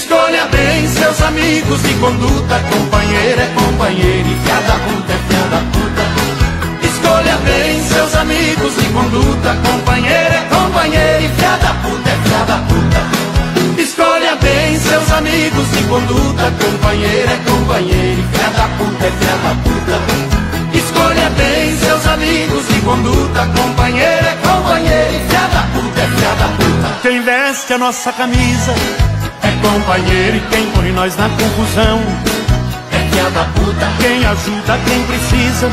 Escolha bem seus amigos de conduta, companheiro é companheiro e fiada puta é fiada puta. Escolha bem seus amigos de conduta, companheiro é companheiro e fiada puta é fiada puta. Escolha bem seus amigos de conduta, companheiro é companheiro e fiada puta é fiada puta. Escolha bem seus amigos de conduta, companheiro é companheiro e fiada puta é fiada puta. Quem veste a nossa camisa companheiro e quem põe nós na confusão é fiada puta. Quem ajuda quem precisa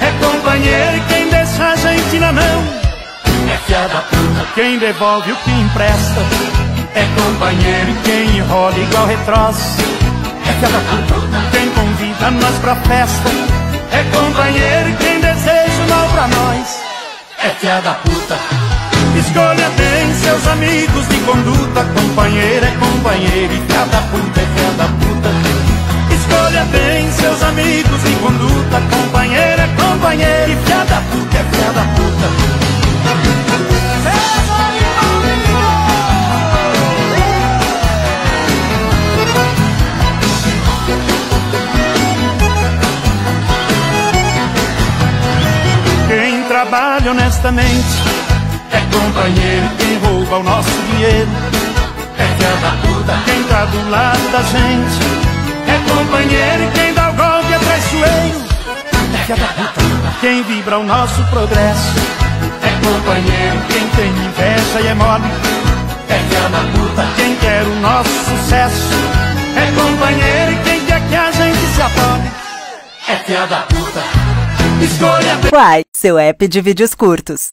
é companheiro e quem deixa a gente na mão é fiada puta. Quem devolve o que empresta é companheiro e quem enrola igual retroço é fiada puta. Quem convida nós pra festa é companheiro e quem deseja o mal pra nós é fiada puta. Escolha e cada puta é cada puta Escolha bem seus amigos de conduta Companheiro é companheiro e cada puta é cada puta. Quem trabalha honestamente companheiro quem rouba o nosso dinheiro. é filha da puta. Quem tá do lado da gente é companheiro e quem dá o golpe é traiçoeiro é filha da puta. Quem vibra o nosso progresso é companheiro. Quem tem inveja e é mole é filha da puta. Quem quer o nosso sucesso é companheiro e quem quer que a gente se afole é filha da puta. Escolha. Uai, seu app de vídeos curtos.